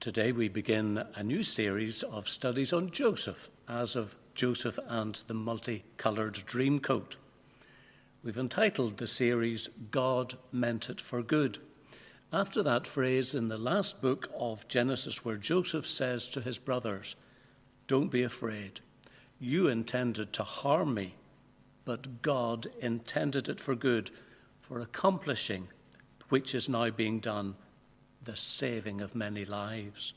Today we begin a new series of studies on Joseph, as of Joseph and the multicoloured dream coat. We've entitled the series God Meant It for Good, after that phrase in the last book of Genesis where Joseph says to his brothers, Don't be afraid. You intended to harm me, but God intended it for good, for accomplishing which is now being done the saving of many lives.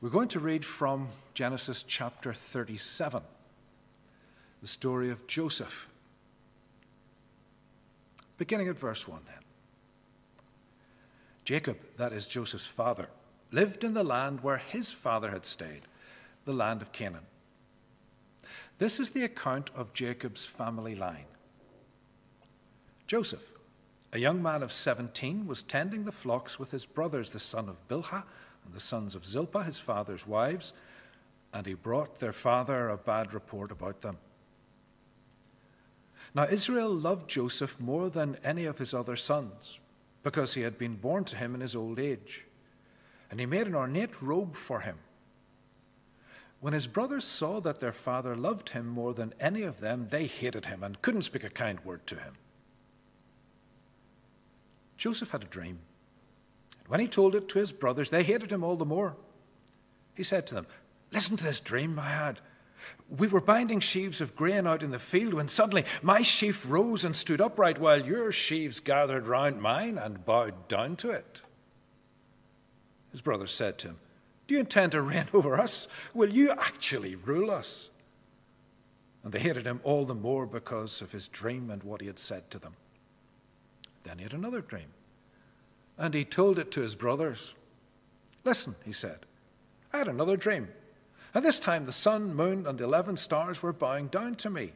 We're going to read from Genesis chapter 37, the story of Joseph. Beginning at verse 1 then. Jacob, that is Joseph's father, lived in the land where his father had stayed, the land of Canaan. This is the account of Jacob's family line. Joseph, a young man of 17 was tending the flocks with his brothers, the son of Bilhah and the sons of Zilpah, his father's wives, and he brought their father a bad report about them. Now Israel loved Joseph more than any of his other sons, because he had been born to him in his old age, and he made an ornate robe for him. When his brothers saw that their father loved him more than any of them, they hated him and couldn't speak a kind word to him. Joseph had a dream. And when he told it to his brothers, they hated him all the more. He said to them, Listen to this dream I had. We were binding sheaves of grain out in the field when suddenly my sheaf rose and stood upright while your sheaves gathered round mine and bowed down to it. His brothers said to him, Do you intend to reign over us? Will you actually rule us? And they hated him all the more because of his dream and what he had said to them. Then he had another dream. And he told it to his brothers. Listen, he said, I had another dream. And this time the sun, moon, and eleven stars were bowing down to me.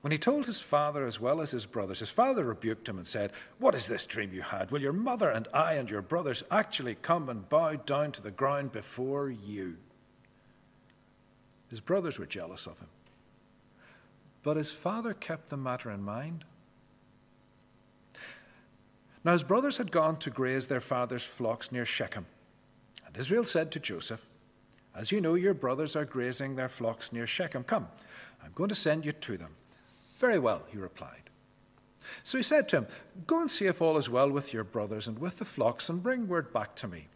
When he told his father as well as his brothers, his father rebuked him and said, What is this dream you had? Will your mother and I and your brothers actually come and bow down to the ground before you? His brothers were jealous of him. But his father kept the matter in mind. Now his brothers had gone to graze their father's flocks near Shechem. And Israel said to Joseph, As you know, your brothers are grazing their flocks near Shechem. Come, I'm going to send you to them. Very well, he replied. So he said to him, Go and see if all is well with your brothers and with the flocks, and bring word back to me.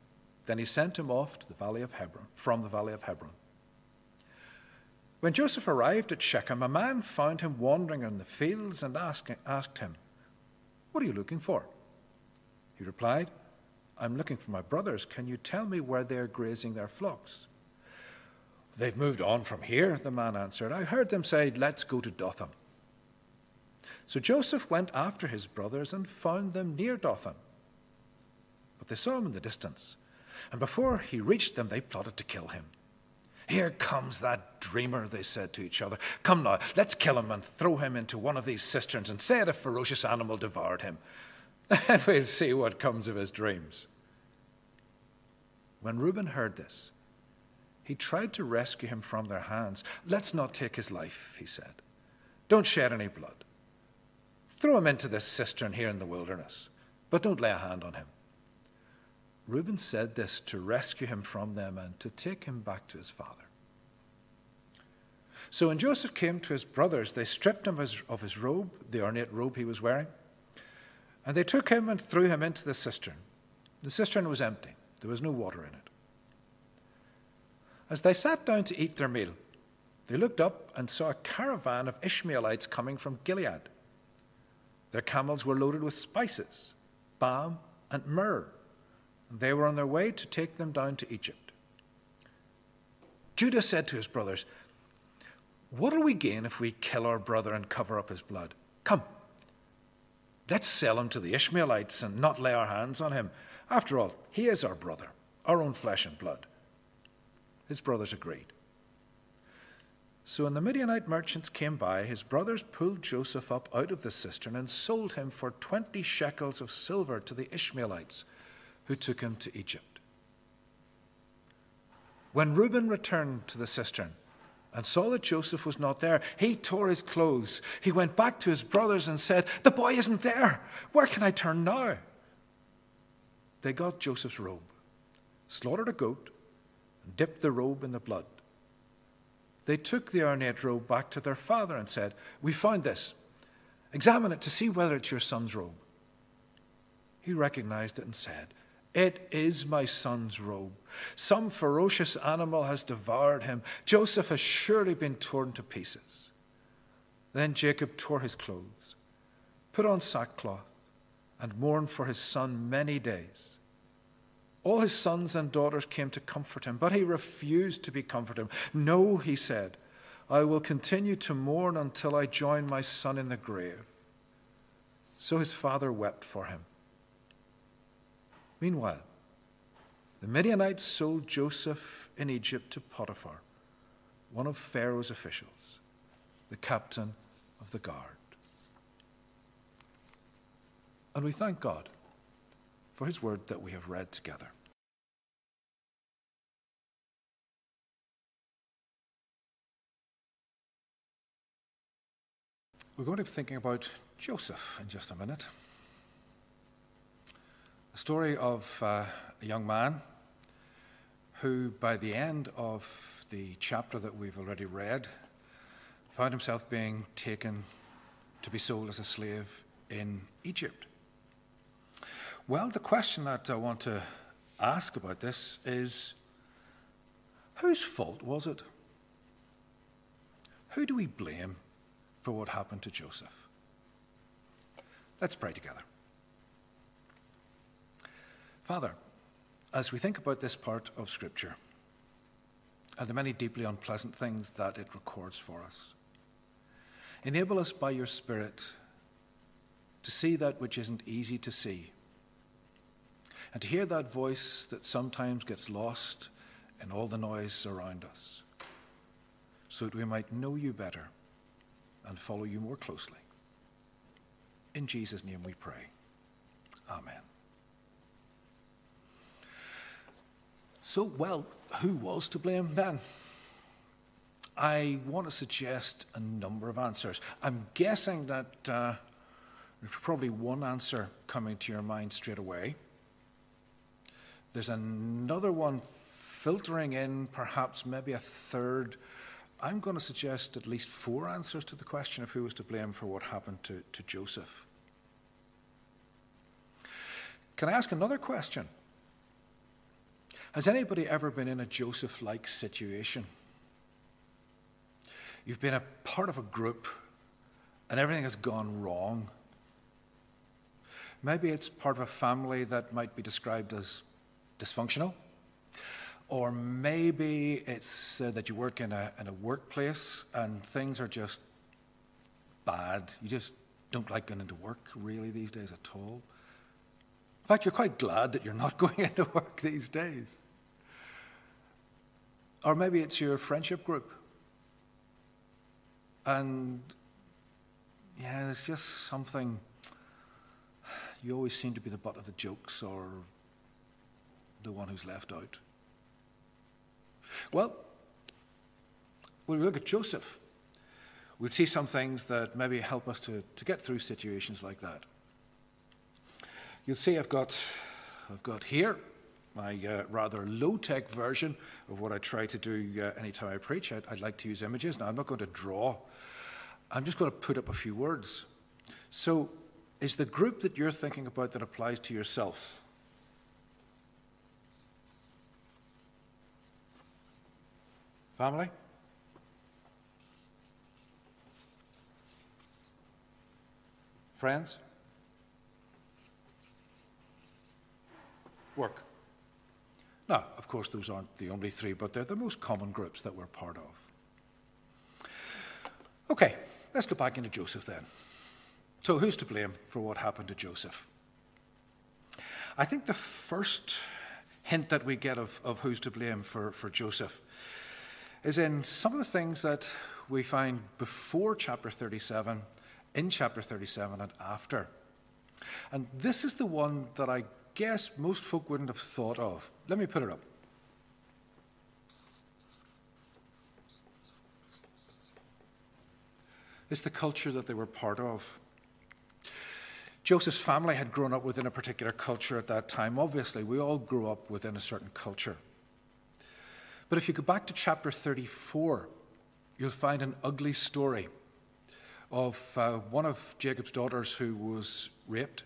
Then he sent him off to the valley of Hebron, from the valley of Hebron. When Joseph arrived at Shechem, a man found him wandering in the fields and asked, asked him, What are you looking for? He replied, I'm looking for my brothers. Can you tell me where they're grazing their flocks? They've moved on from here, the man answered. I heard them say, Let's go to Dothan. So Joseph went after his brothers and found them near Dothan. But they saw him in the distance, and before he reached them, they plotted to kill him. Here comes that dreamer, they said to each other. Come now, let's kill him and throw him into one of these cisterns and say a ferocious animal devoured him and we'll see what comes of his dreams. When Reuben heard this, he tried to rescue him from their hands. Let's not take his life, he said. Don't shed any blood. Throw him into this cistern here in the wilderness, but don't lay a hand on him. Reuben said this to rescue him from them and to take him back to his father. So when Joseph came to his brothers, they stripped him of his, robe, the ornate robe he was wearing and they took him and threw him into the cistern. The cistern was empty, there was no water in it. As they sat down to eat their meal, they looked up and saw a caravan of Ishmaelites coming from Gilead. Their camels were loaded with spices, balm, and myrrh, and they were on their way to take them down to Egypt. Judah said to his brothers, What'll we gain if we kill our brother and cover up his blood? Come, Let's sell him to the Ishmaelites and not lay our hands on him. After all, he is our brother, our own flesh and blood. His brothers agreed. So when the Midianite merchants came by, his brothers pulled Joseph up out of the cistern and sold him for twenty shekels of silver to the Ishmaelites, who took him to Egypt. When Reuben returned to the cistern, and saw that Joseph was not there, he tore his clothes. He went back to his brothers and said, The boy isn't there. Where can I turn now? They got Joseph's robe, slaughtered a goat, and dipped the robe in the blood. They took the ornate robe back to their father and said, We found this. Examine it to see whether it's your son's robe. He recognized it and said, It is my son's robe. Some ferocious animal has devoured him. Joseph has surely been torn to pieces. Then Jacob tore his clothes, put on sackcloth, and mourned for his son many days. All his sons and daughters came to comfort him, but he refused to be comforted. No, he said, I will continue to mourn until I join my son in the grave. So his father wept for him. Meanwhile, the Midianites sold Joseph in Egypt to Potiphar, one of Pharaoh's officials, the captain of the guard. And we thank God for his word that we have read together. We're going to be thinking about Joseph in just a minute. Story of uh, a young man who, by the end of the chapter that we've already read, found himself being taken to be sold as a slave in Egypt. Well, the question that I want to ask about this is whose fault was it? Who do we blame for what happened to Joseph? Let's pray together. Father, as we think about this part of Scripture and the many deeply unpleasant things that it records for us, enable us by your Spirit to see that which isn't easy to see and to hear that voice that sometimes gets lost in all the noise around us, so that we might know you better and follow you more closely. In Jesus' name we pray. Amen. So, well, who was to blame then? I want to suggest a number of answers. I'm guessing that uh, there's probably one answer coming to your mind straight away. There's another one filtering in, perhaps maybe a third. I'm going to suggest at least four answers to the question of who was to blame for what happened to, to Joseph. Can I ask another question? Has anybody ever been in a Joseph like situation? You've been a part of a group and everything has gone wrong. Maybe it's part of a family that might be described as dysfunctional. Or maybe it's uh, that you work in a, in a workplace and things are just bad. You just don't like going into work really these days at all. In fact, you're quite glad that you're not going into work these days. Or maybe it's your friendship group. And yeah, there's just something, you always seem to be the butt of the jokes or the one who's left out? Well, when we look at Joseph, we'll see some things that maybe help us to, to get through situations like that. You'll see I've got, I've got here my uh, rather low-tech version of what I try to do uh, anytime I preach. I'd, I'd like to use images. Now, I'm not going to draw. I'm just going to put up a few words. So, is the group that you're thinking about that applies to yourself? Family? Friends? Work. Now, of course, those aren't the only three, but they're the most common groups that we're part of. Okay, let's go back into Joseph then. So, who's to blame for what happened to Joseph? I think the first hint that we get of, of who's to blame for, for Joseph is in some of the things that we find before chapter 37, in chapter 37, and after. And this is the one that I guess most folk wouldn't have thought of. Let me put it up. It's the culture that they were part of. Joseph's family had grown up within a particular culture at that time. Obviously, we all grew up within a certain culture. But if you go back to chapter 34, you'll find an ugly story of uh, one of Jacob's daughters who was raped.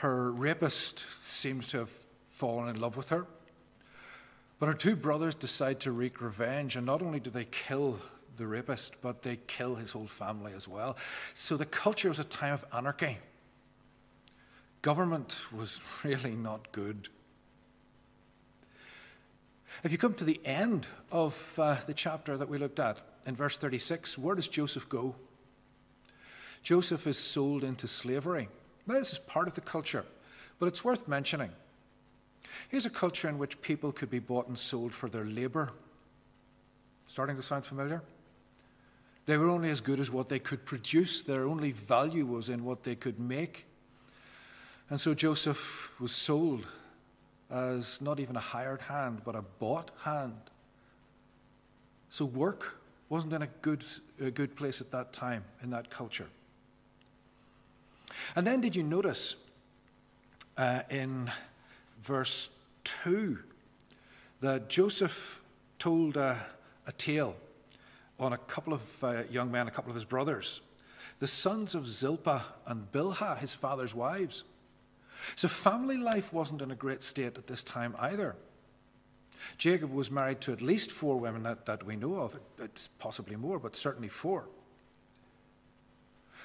Her rapist seems to have fallen in love with her. But her two brothers decide to wreak revenge, and not only do they kill the rapist, but they kill his whole family as well. So the culture was a time of anarchy. Government was really not good. If you come to the end of uh, the chapter that we looked at, in verse 36, where does Joseph go? Joseph is sold into slavery. Now, this is part of the culture, but it's worth mentioning. Here's a culture in which people could be bought and sold for their labor. Starting to sound familiar? They were only as good as what they could produce, their only value was in what they could make. And so Joseph was sold as not even a hired hand, but a bought hand. So work wasn't in a good, a good place at that time in that culture. And then did you notice uh, in verse 2 that Joseph told a tale on a couple of uh, young men, a couple of his brothers, the sons of Zilpah and Bilhah, his father's wives. So family life wasn't in a great state at this time either. Jacob was married to at least four women that, that we know of. It's possibly more, but certainly four.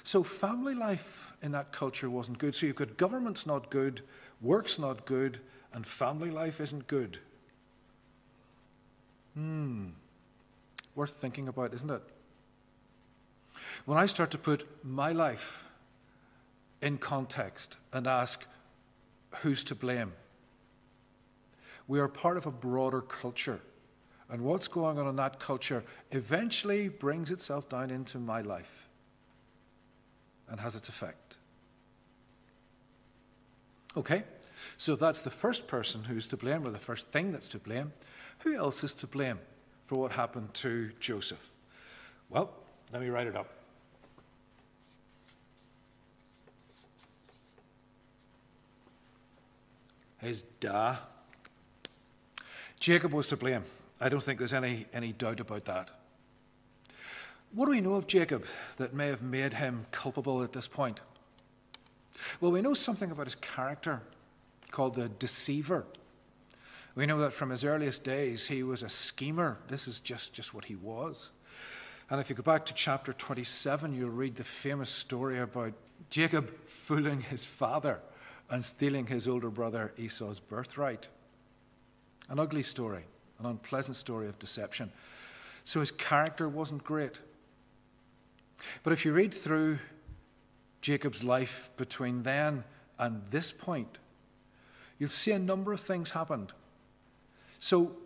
So family life in that culture wasn't good. So you've got government's not good, work's not good, and family life isn't good. Hmm. Worth thinking about, isn't it? When I start to put my life in context and ask, who's to blame? We are part of a broader culture. And what's going on in that culture eventually brings itself down into my life and has its effect. Okay, so that's the first person who's to blame, or the first thing that's to blame. Who else is to blame for what happened to Joseph? Well, let me write it up. His da. Jacob was to blame. I don't think there's any, any doubt about that. What do we know of Jacob that may have made him culpable at this point? Well, we know something about his character called the deceiver. We know that from his earliest days he was a schemer. This is just, just what he was. And if you go back to chapter 27, you'll read the famous story about Jacob fooling his father and stealing his older brother Esau's birthright. An ugly story, an unpleasant story of deception. So his character wasn't great. But if you read through Jacob's life between then and this point, you'll see a number of things happened. So,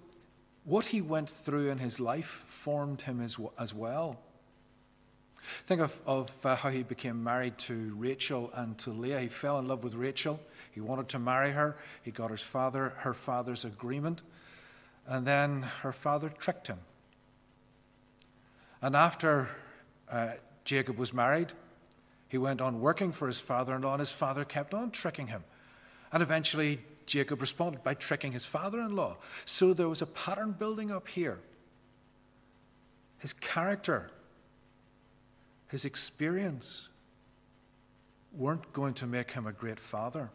what he went through in his life formed him as, as well. Think of, of uh, how he became married to Rachel and to Leah. He fell in love with Rachel. He wanted to marry her. He got his father, her father's agreement. And then her father tricked him. And after uh, Jacob was married. He went on working for his father in law, and his father kept on tricking him. And eventually, Jacob responded by tricking his father in law. So there was a pattern building up here. His character, his experience weren't going to make him a great father.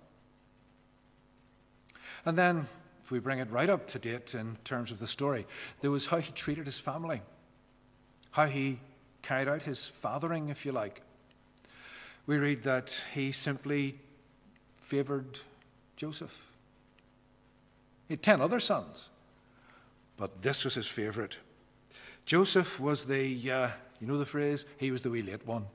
And then, if we bring it right up to date in terms of the story, there was how he treated his family, how he carried out his fathering, if you like. We read that he simply favored Joseph. He had 10 other sons, but this was his favorite. Joseph was the, uh, you know the phrase, he was the wee late one.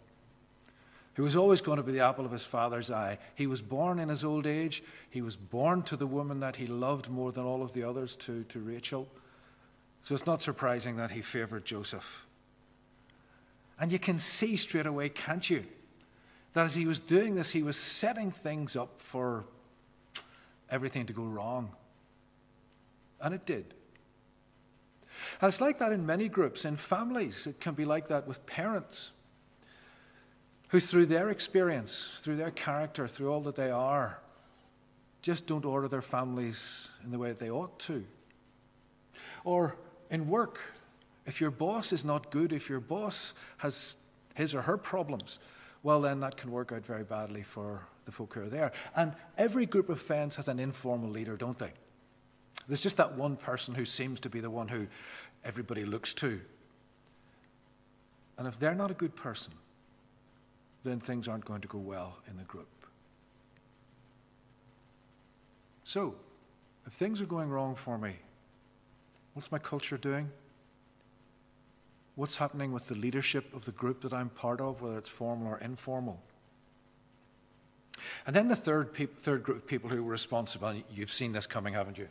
He was always going to be the apple of his father's eye. He was born in his old age. He was born to the woman that he loved more than all of the others, to, to Rachel. So it's not surprising that he favored Joseph. And you can see straight away, can't you, that as he was doing this, he was setting things up for everything to go wrong. And it did. And it's like that in many groups, in families. It can be like that with parents. who, through their experience, through their character, through all that they are, just don't order their families in the way that they ought to. Or in work, if your boss is not good, if your boss has his or her problems, well, then that can work out very badly for the folk who are there. And every group of friends has an informal leader, don't they? There's just that one person who seems to be the one who everybody looks to. And if they're not a good person, then things aren't going to go well in the group. So, if things are going wrong for me, what's my culture doing? What's happening with the leadership of the group that I'm part of, whether it's formal or informal? And then the third, third group of people who were responsible, you've seen this coming, haven't you?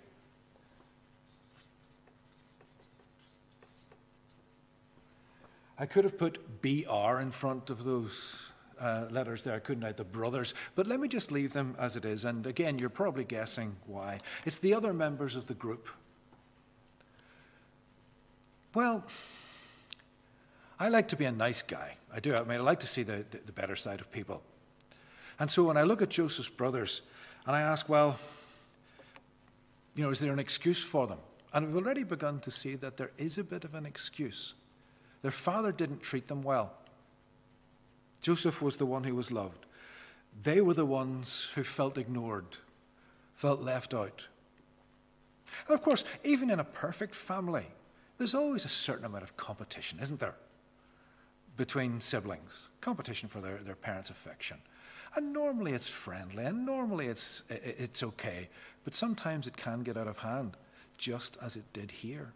I could have put BR in front of those uh, letters there, I couldn't I? The brothers. But let me just leave them as it is. And again, you're probably guessing why. It's the other members of the group. Well, I like to be a nice guy. I do. I mean, I like to see the, the better side of people. And so when I look at Joseph's brothers and I ask, well, you know, is there an excuse for them? And we've already begun to see that there is a bit of an excuse. Their father didn't treat them well. Joseph was the one who was loved. They were the ones who felt ignored, felt left out. And of course, even in a perfect family, there's always a certain amount of competition, isn't there? Between siblings, competition for their, their parents' affection. And normally it's friendly and normally it's, it's okay, but sometimes it can get out of hand, just as it did here.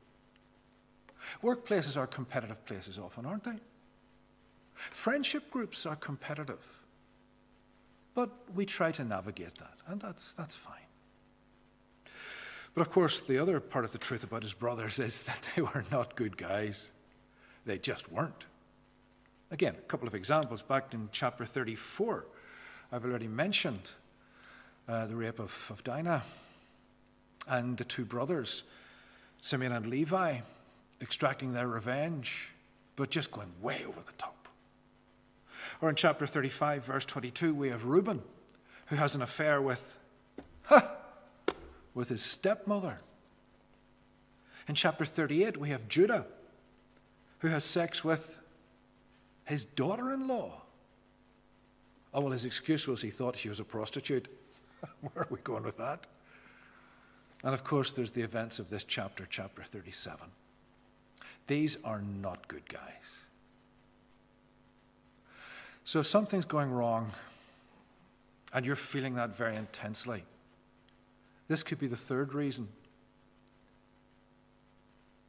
Workplaces are competitive places often, aren't they? Friendship groups are competitive. But we try to navigate that, and that's, that's fine. But of course, the other part of the truth about his brothers is that they were not good guys. They just weren't. Again, a couple of examples. Back in chapter 34, I've already mentioned uh, the rape of, of Dinah and the two brothers, Simeon and Levi extracting their revenge, but just going way over the top. Or in chapter 35, verse 22, we have Reuben, who has an affair with, ha, with his stepmother. In chapter 38, we have Judah, who has sex with his daughter in law. Oh, well, his excuse was he thought she was a prostitute. Where are we going with that? And of course, there's the events of this chapter, chapter 37. These are not good guys. So if something's going wrong and you're feeling that very intensely, this could be the third reason.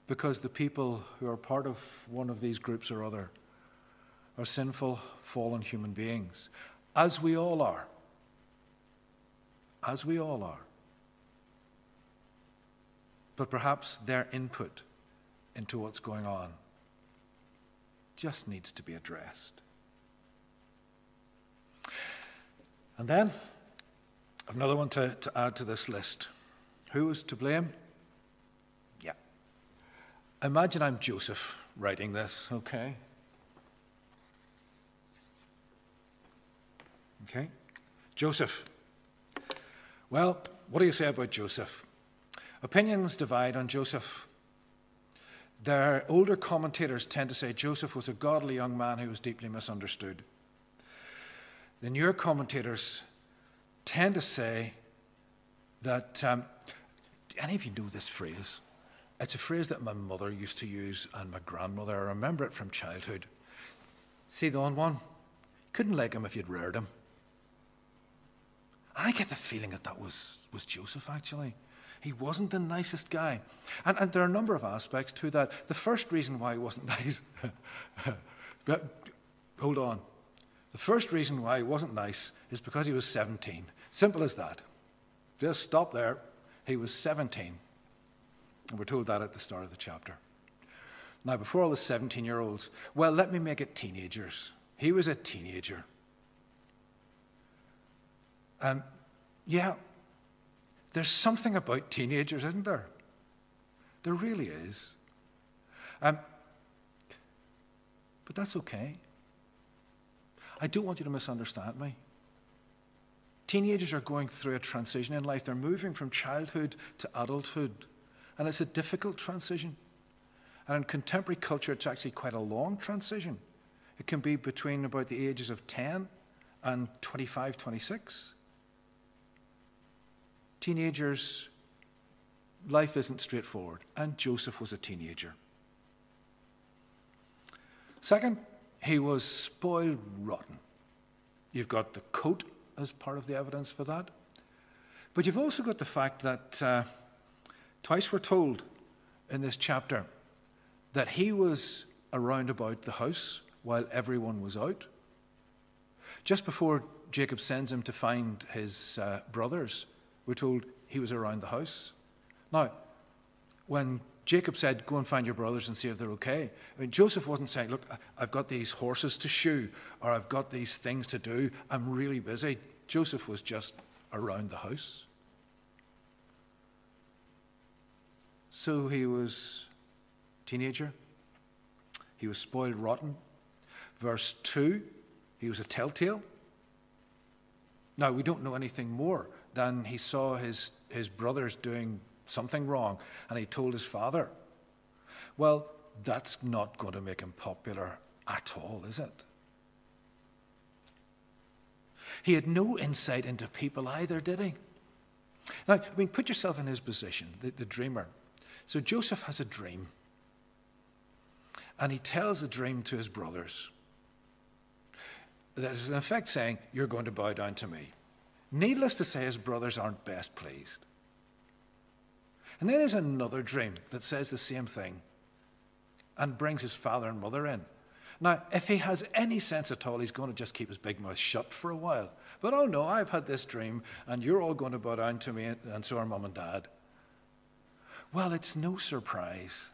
Because the people who are part of one of these groups or other are sinful, fallen human beings, as we all are. As we all are. But perhaps their input into what's going on just needs to be addressed. And then, another one to, to add to this list. Who is to blame? Yeah. Imagine I'm Joseph writing this, okay? Okay? Joseph. Well, what do you say about Joseph? Opinions divide on Joseph. Their older commentators tend to say Joseph was a godly young man who was deeply misunderstood. The newer commentators tend to say that, um, any of you know this phrase? It's a phrase that my mother used to use and my grandmother. I remember it from childhood. See the on one? Couldn't like him if you'd reared him. I get the feeling that that was, was Joseph, actually. He wasn't the nicest guy. And, and there are a number of aspects to that. The first reason why he wasn't nice, but hold on. The first reason why he wasn't nice is because he was 17. Simple as that. Just stop there. He was 17. And we're told that at the start of the chapter. Now, before all the 17 year olds, well, let me make it teenagers. He was a teenager. And yeah, there's something about teenagers, isn't there? There really is. Um, but that's okay. I don't want you to misunderstand me. Teenagers are going through a transition in life. They're moving from childhood to adulthood. And it's a difficult transition. And in contemporary culture, it's actually quite a long transition. It can be between about the ages of 10 and 25, 26. Teenagers, life isn't straightforward. And Joseph was a teenager. Second, he was spoiled rotten. You've got the coat as part of the evidence for that. But you've also got the fact that uh, twice we're told in this chapter that he was around about the house while everyone was out. Just before Jacob sends him to find his uh, brothers, we're told he was around the house. Now, when Jacob said, Go and find your brothers and see if they're okay. I mean, Joseph wasn't saying, Look, I've got these horses to shoe, or I've got these things to do. I'm really busy. Joseph was just around the house. So he was teenager. He was spoiled rotten. Verse 2, he was a telltale. Now, we don't know anything more than he saw his, his brothers doing something wrong, and he told his father. Well, that's not going to make him popular at all, is it? He had no insight into people either, did he? Now, I mean, put yourself in his position, the, the dreamer. So Joseph has a dream, and he tells the dream to his brothers. That is, in effect, saying, You're going to bow down to me. Needless to say, his brothers aren't best pleased. And then there's another dream that says the same thing and brings his father and mother in. Now, if he has any sense at all, he's going to just keep his big mouth shut for a while. But oh no, I've had this dream, and you're all going to bow down to me, and so are mum and dad. Well, it's no surprise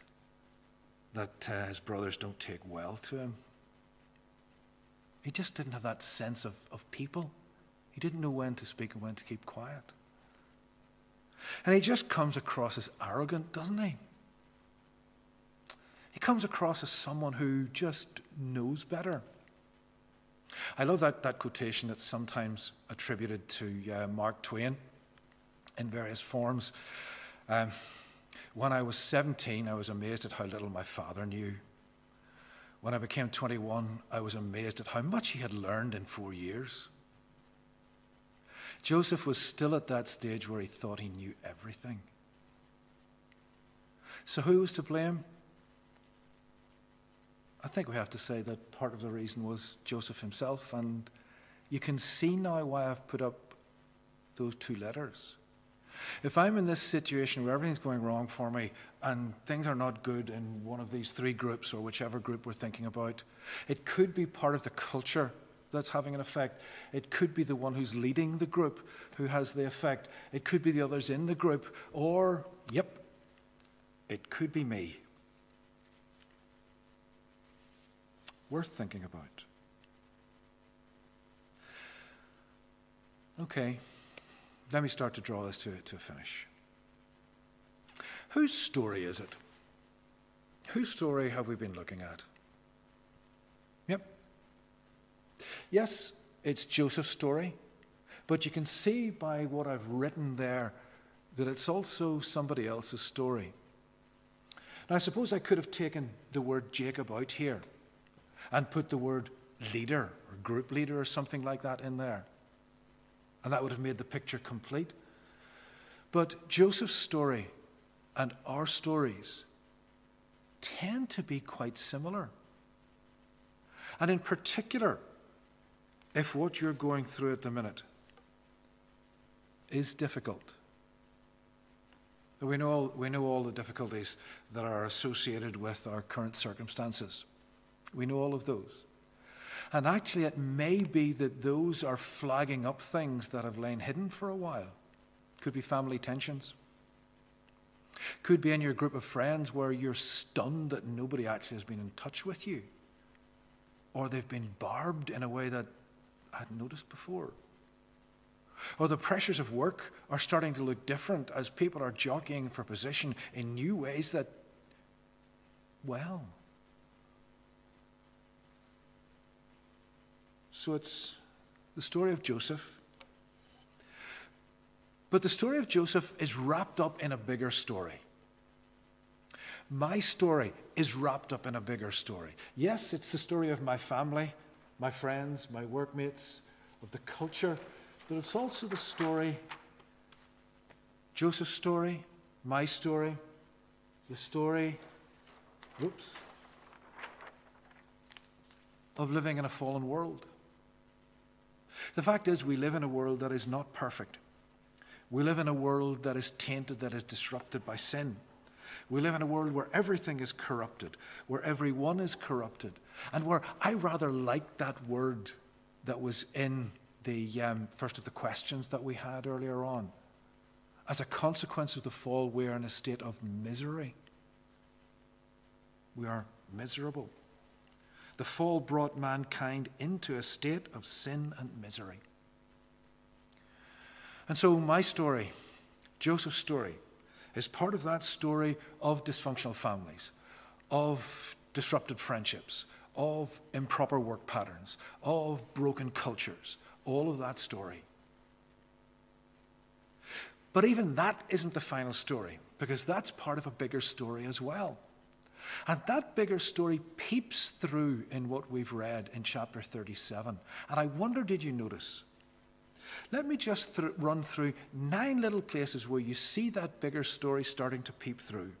that uh, his brothers don't take well to him. He just didn't have that sense of, of people. He didn't know when to speak and when to keep quiet. And he just comes across as arrogant, doesn't he? He comes across as someone who just knows better. I love that, that quotation that's sometimes attributed to uh, Mark Twain in various forms. Um, when I was 17, I was amazed at how little my father knew. When I became 21, I was amazed at how much he had learned in four years. Joseph was still at that stage where he thought he knew everything. So, who was to blame? I think we have to say that part of the reason was Joseph himself, and you can see now why I've put up those two letters. If I'm in this situation where everything's going wrong for me and things are not good in one of these three groups or whichever group we're thinking about, it could be part of the culture that's having an effect. It could be the one who's leading the group who has the effect. It could be the others in the group. Or, yep, it could be me. Worth thinking about. Okay, let me start to draw this to, to a finish. Whose story is it? Whose story have we been looking at? Yep, Yes, it's Joseph's story, but you can see by what I've written there that it's also somebody else's story. Now, I suppose I could have taken the word Jacob out here and put the word leader or group leader or something like that in there. And that would have made the picture complete. But Joseph's story and our stories tend to be quite similar. And in particular, if what you're going through at the minute is difficult, we know, all, we know all the difficulties that are associated with our current circumstances. We know all of those. And actually, it may be that those are flagging up things that have lain hidden for a while. Could be family tensions. Could be in your group of friends where you're stunned that nobody actually has been in touch with you. Or they've been barbed in a way that I hadn't noticed before. Or the pressures of work are starting to look different as people are jockeying for position in new ways that, well, So it's the story of Joseph. But the story of Joseph is wrapped up in a bigger story. My story is wrapped up in a bigger story. Yes, it's the story of my family, my friends, my workmates, of the culture, but it's also the story, Joseph's story, my story, the story, of living in a fallen world. The fact is, we live in a world that is not perfect. We live in a world that is tainted, that is disrupted by sin. We live in a world where everything is corrupted, where everyone is corrupted, and where I rather like that word that was in the um, first of the questions that we had earlier on. As a consequence of the fall, we are in a state of misery. We are miserable. The fall brought mankind into a state of sin and misery. And so, my story, Joseph's story, is part of that story of dysfunctional families, of disrupted friendships, of improper work patterns, of broken cultures, all of that story. But even that isn't the final story, because that's part of a bigger story as well. And that bigger story peeps through in what we've read in chapter 37. And I wonder, did you notice? Let me just th- run through nine little places where you see that bigger story starting to peep through.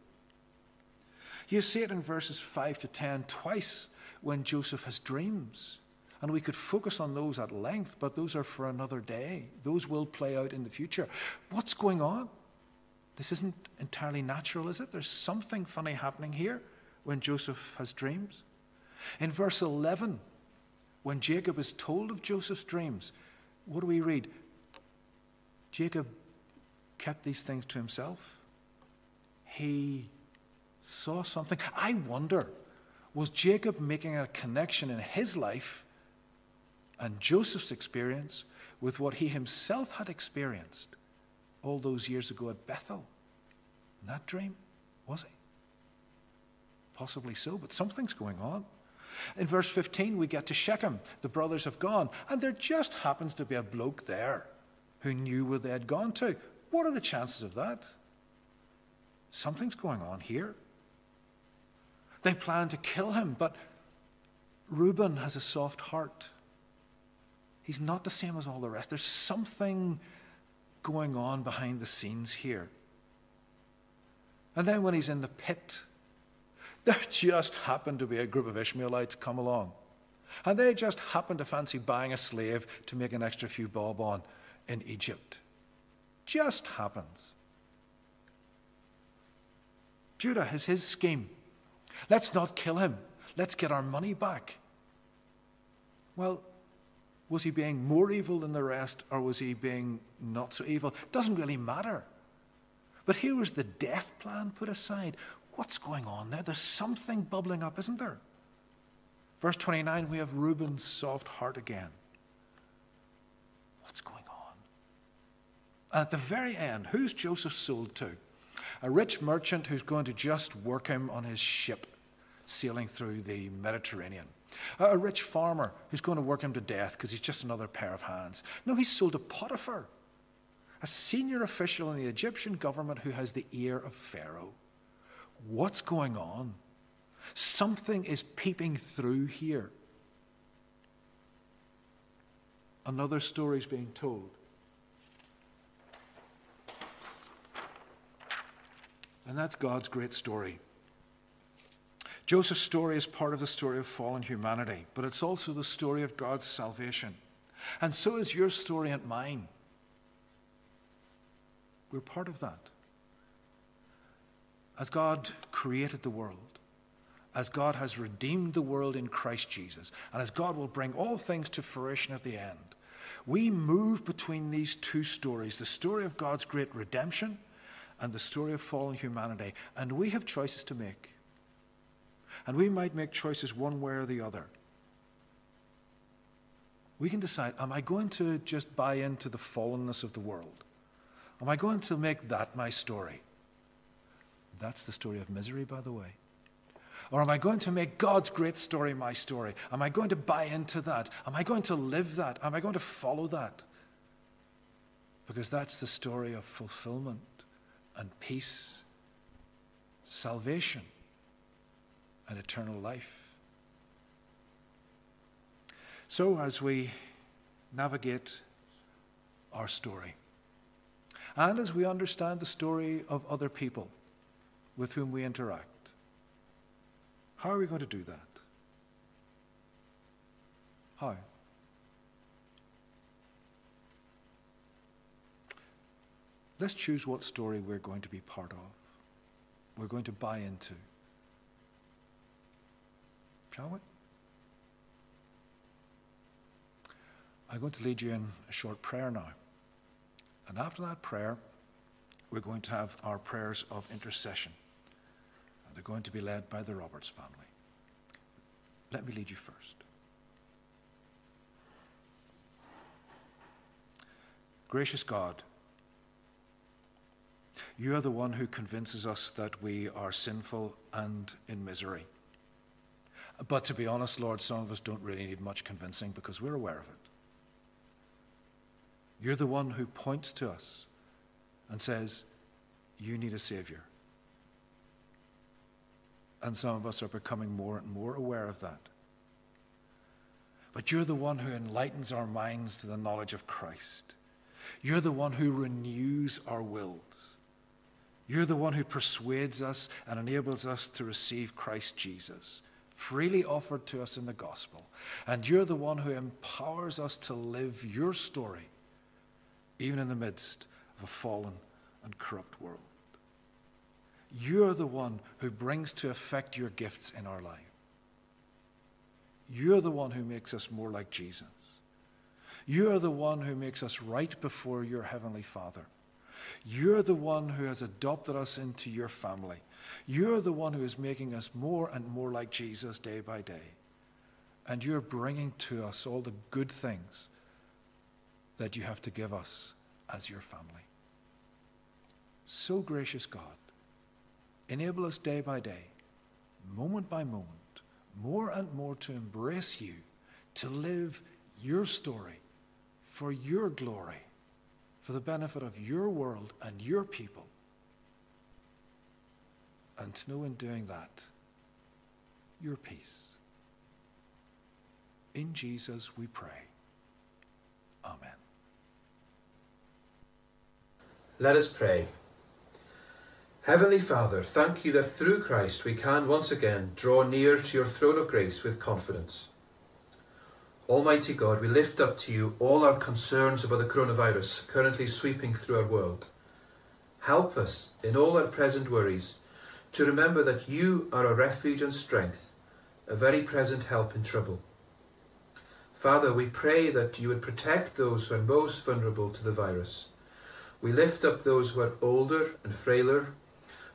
You see it in verses 5 to 10 twice when Joseph has dreams. And we could focus on those at length, but those are for another day. Those will play out in the future. What's going on? This isn't entirely natural, is it? There's something funny happening here when Joseph has dreams. In verse 11, when Jacob is told of Joseph's dreams, what do we read? Jacob kept these things to himself. He saw something. I wonder, was Jacob making a connection in his life and Joseph's experience with what he himself had experienced all those years ago at Bethel? In that dream, was he? Possibly so, but something's going on. In verse 15, we get to Shechem. The brothers have gone, and there just happens to be a bloke there who knew where they had gone to. What are the chances of that? Something's going on here. They plan to kill him, but Reuben has a soft heart. He's not the same as all the rest. There's something going on behind the scenes here. And then when he's in the pit, there just happened to be a group of Ishmaelites come along. And they just happened to fancy buying a slave to make an extra few bob on in Egypt. Just happens. Judah has his scheme. Let's not kill him. Let's get our money back. Well, was he being more evil than the rest or was he being not so evil? Doesn't really matter. But here was the death plan put aside. What's going on there? There's something bubbling up, isn't there? Verse 29, we have Reuben's soft heart again. What's going on? And at the very end, who's Joseph sold to? A rich merchant who's going to just work him on his ship sailing through the Mediterranean. A rich farmer who's going to work him to death because he's just another pair of hands. No, he's sold to Potiphar, a senior official in the Egyptian government who has the ear of Pharaoh. What's going on? Something is peeping through here. Another story is being told. And that's God's great story. Joseph's story is part of the story of fallen humanity, but it's also the story of God's salvation. And so is your story and mine. We're part of that. As God created the world, as God has redeemed the world in Christ Jesus, and as God will bring all things to fruition at the end, we move between these two stories the story of God's great redemption and the story of fallen humanity. And we have choices to make. And we might make choices one way or the other. We can decide am I going to just buy into the fallenness of the world? Am I going to make that my story? That's the story of misery, by the way. Or am I going to make God's great story my story? Am I going to buy into that? Am I going to live that? Am I going to follow that? Because that's the story of fulfillment and peace, salvation, and eternal life. So, as we navigate our story, and as we understand the story of other people with whom we interact, how are we going to do that? How? Let's choose what story we're going to be part of, we're going to buy into. Shall we? I'm going to lead you in a short prayer now. And after that prayer, we're going to have our prayers of intercession. And they're going to be led by the Roberts family. Let me lead you first. Gracious God, you are the one who convinces us that we are sinful and in misery. But to be honest, Lord, some of us don't really need much convincing because we're aware of it. You're the one who points to us and says, You need a Savior. And some of us are becoming more and more aware of that. But you're the one who enlightens our minds to the knowledge of Christ. You're the one who renews our wills. You're the one who persuades us and enables us to receive Christ Jesus, freely offered to us in the gospel. And you're the one who empowers us to live your story, even in the midst of a fallen and corrupt world. You're the one who brings to effect your gifts in our life. You're the one who makes us more like Jesus. You are the one who makes us right before your Heavenly Father. You're the one who has adopted us into your family. You're the one who is making us more and more like Jesus day by day. And you're bringing to us all the good things that you have to give us as your family. So gracious God, enable us day by day, moment by moment, more and more to embrace you, to live your story for your glory for the benefit of your world and your people. And to know in doing that your peace. In Jesus we pray. Amen. Let us pray. Heavenly Father, thank you that through Christ we can once again draw near to your throne of grace with confidence. Almighty God, we lift up to you all our concerns about the coronavirus currently sweeping through our world. Help us in all our present worries to remember that you are a refuge and strength, a very present help in trouble. Father, we pray that you would protect those who are most vulnerable to the virus. We lift up those who are older and frailer,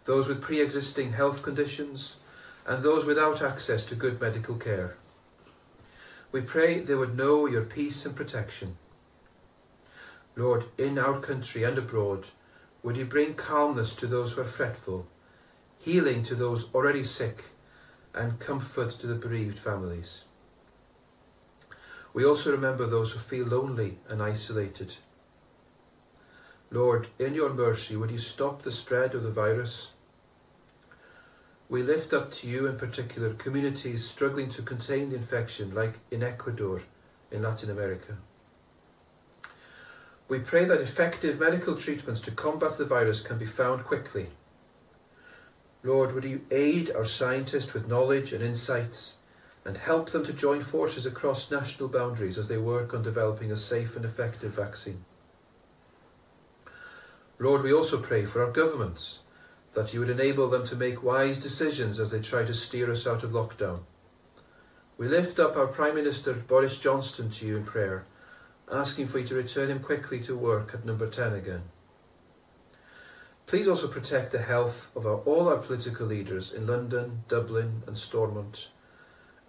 those with pre existing health conditions, and those without access to good medical care. We pray they would know your peace and protection. Lord, in our country and abroad, would you bring calmness to those who are fretful, healing to those already sick, and comfort to the bereaved families. We also remember those who feel lonely and isolated. Lord, in your mercy, would you stop the spread of the virus? We lift up to you in particular communities struggling to contain the infection, like in Ecuador, in Latin America. We pray that effective medical treatments to combat the virus can be found quickly. Lord, would you aid our scientists with knowledge and insights and help them to join forces across national boundaries as they work on developing a safe and effective vaccine? Lord, we also pray for our governments that you would enable them to make wise decisions as they try to steer us out of lockdown. We lift up our Prime Minister Boris Johnson to you in prayer, asking for you to return him quickly to work at number 10 again. Please also protect the health of our, all our political leaders in London, Dublin, and Stormont,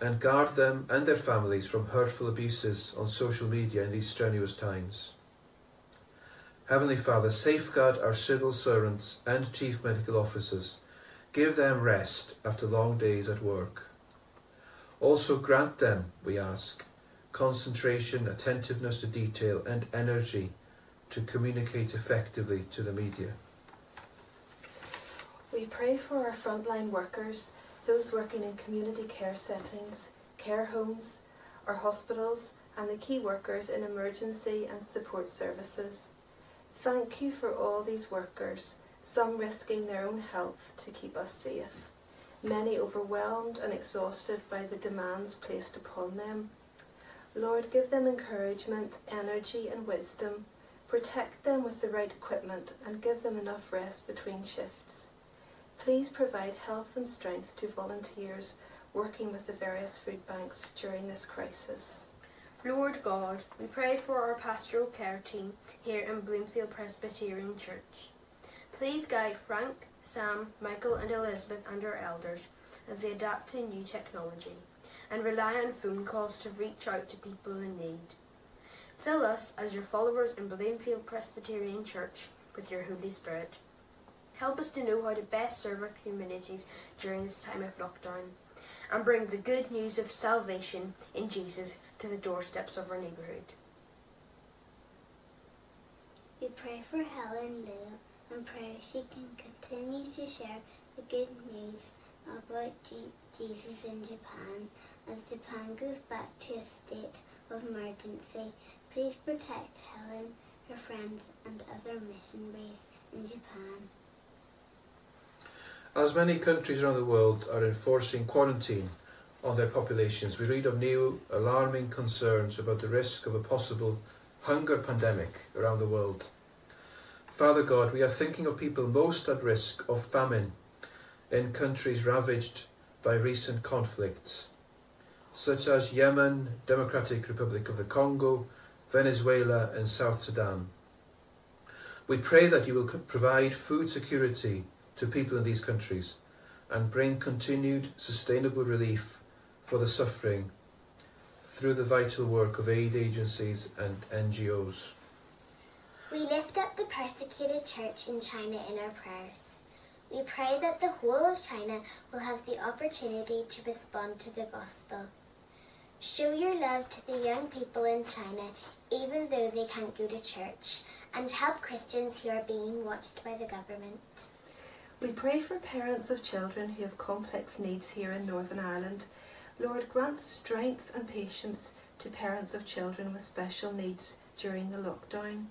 and guard them and their families from hurtful abuses on social media in these strenuous times. Heavenly Father, safeguard our civil servants and chief medical officers. Give them rest after long days at work. Also grant them, we ask, concentration, attentiveness to detail, and energy to communicate effectively to the media. We pray for our frontline workers, those working in community care settings, care homes, our hospitals, and the key workers in emergency and support services. Thank you for all these workers, some risking their own health to keep us safe, many overwhelmed and exhausted by the demands placed upon them. Lord, give them encouragement, energy, and wisdom. Protect them with the right equipment and give them enough rest between shifts. Please provide health and strength to volunteers working with the various food banks during this crisis. Lord God, we pray for our pastoral care team here in Bloomfield Presbyterian Church. Please guide Frank, Sam, Michael, and Elizabeth and our elders as they adapt to new technology and rely on phone calls to reach out to people in need. Fill us as your followers in Bloomfield Presbyterian Church with your Holy Spirit. Help us to know how to best serve our communities during this time of lockdown and bring the good news of salvation in Jesus to the doorsteps of our neighbourhood. We pray for Helen Liu and pray she can continue to share the good news about Jesus in Japan as Japan goes back to a state of emergency. Please protect Helen, her friends, and other missionaries in Japan. As many countries around the world are enforcing quarantine on their populations, we read of new alarming concerns about the risk of a possible hunger pandemic around the world. Father God, we are thinking of people most at risk of famine in countries ravaged by recent conflicts, such as Yemen, Democratic Republic of the Congo, Venezuela, and South Sudan. We pray that you will provide food security to people in these countries and bring continued sustainable relief for the suffering through the vital work of aid agencies and NGOs. We lift up the persecuted church in China in our prayers. We pray that the whole of China will have the opportunity to respond to the gospel. Show your love to the young people in China, even though they can't go to church, and help Christians who are being watched by the government. We pray for parents of children who have complex needs here in Northern Ireland. Lord, grant strength and patience to parents of children with special needs during the lockdown.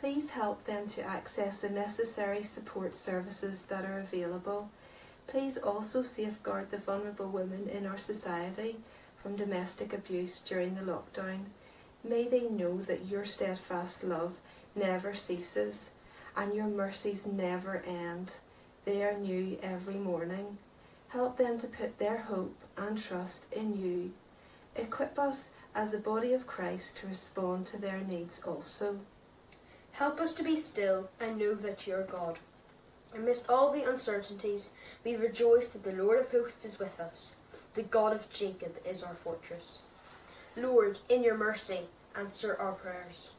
Please help them to access the necessary support services that are available. Please also safeguard the vulnerable women in our society from domestic abuse during the lockdown. May they know that your steadfast love never ceases and your mercies never end. They are new every morning. Help them to put their hope and trust in you. Equip us as a body of Christ to respond to their needs also. Help us to be still and know that you are God. Amidst all the uncertainties, we rejoice that the Lord of hosts is with us. The God of Jacob is our fortress. Lord, in your mercy, answer our prayers.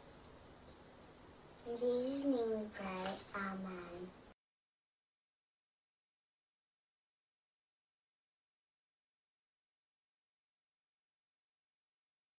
In Jesus' name we pray. Amen.